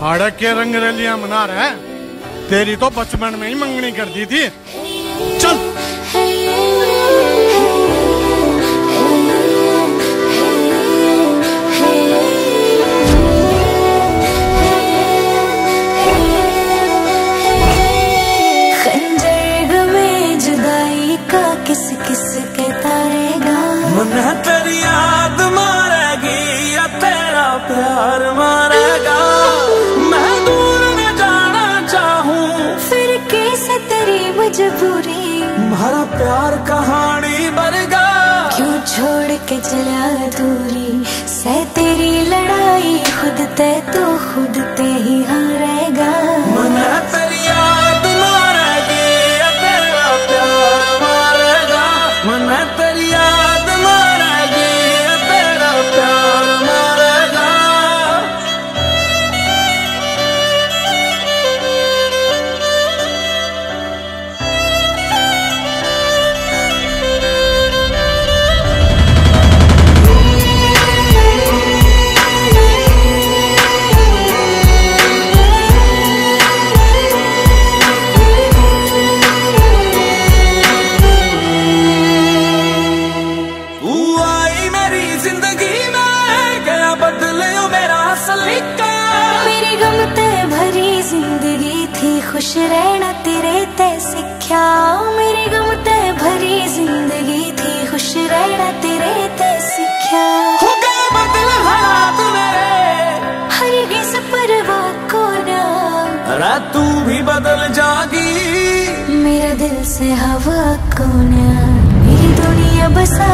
फाड़क के रंग रलियाँ मना रहा है। तेरी तो बचपन में ही मंगनी कर दी थी। चल। मजबूरी। हमारा प्यार कहानी बरगा क्यों छोड़ के चला दूरी? खुश रहना तेरे ते सिक्ख्या मेरी गम ते भरी ज़िंदगी थी। खुश रहना तेरे ते सिक्ख्या हो गए बदल हालात मेरे। हर किस परवाह को ना तू भी बदल जागी। मेरा दिल से हवा को ना मेरी दुनिया बसा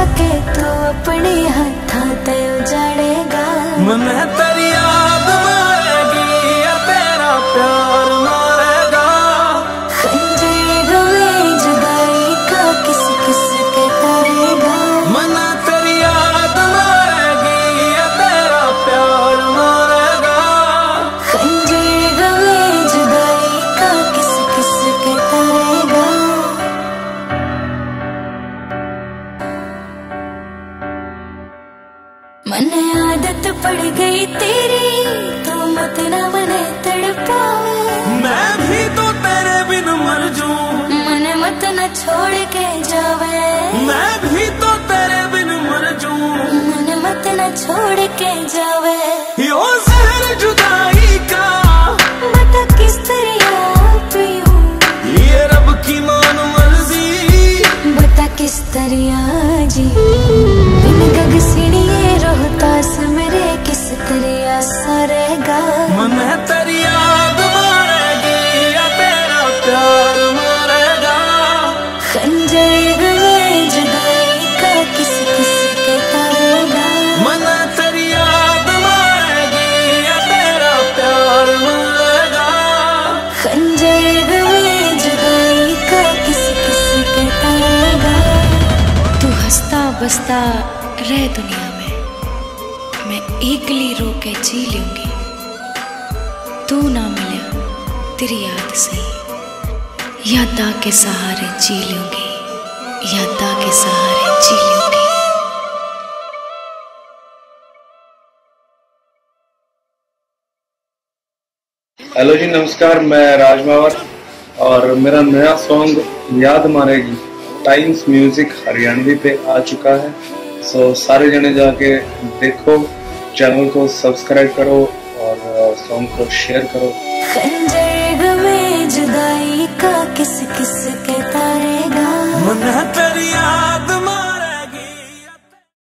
मन आदत पड़ गई तेरी तो मत ना बने तड़पा। मैं भी तो तेरे बिन मर जाऊँ। मन मत न छोड़ के जावे। मैं भी तो तेरे बिन मर जाऊँ। मन मत न छोड़ के जावे। यो जहर जुदाई तरह सरेगा। मन तेरी याद मारेगी या तेरा प्यार मारेगा। खंजर में जुदाई का किस किस के तारेगा मन तेरी याद मारेगी या तेरा प्यार मारेगा। खंजर में जुदाई का किस किस के तारेगा तू हंसता बसता रह दुनिया। एकली रो के जी लूँगी। तू ना मिले, तेरी याद सही। यादा के सहारे जी लूँगी, यादा के सहारे जी लूँगी। हेलो जी, नमस्कार, मैं राज मावर और मेरा नया सॉन्ग याद मारेगी। टाइम्स म्यूज़िक हरियाणवी पे आ चुका है। सो सारे जने जाके देखो। चैनल को सब्सक्राइब करो और सॉन्ग को शेयर करो। जुदाई का किस